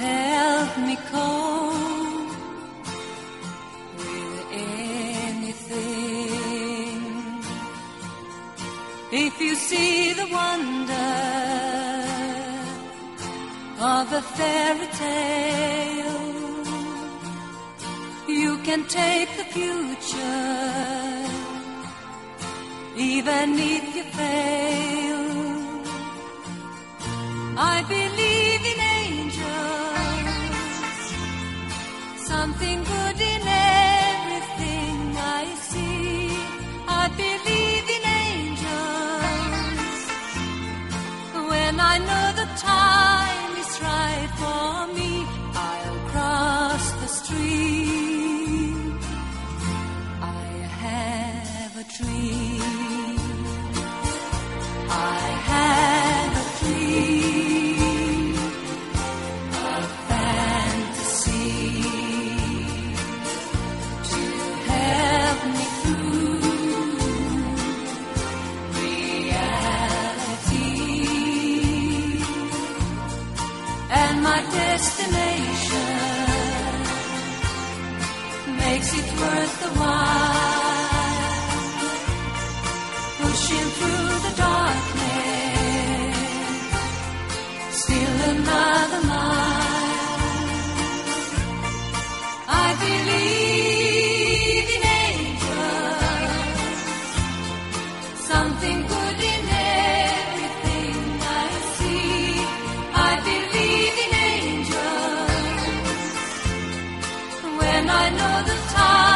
help me cope with anything. If you see the wonder of a fairy tale, you can take the future, even if you fail. I believe something good in everything I see. I believe in angels when I know the time is right for makes it worth the while. and I know the time.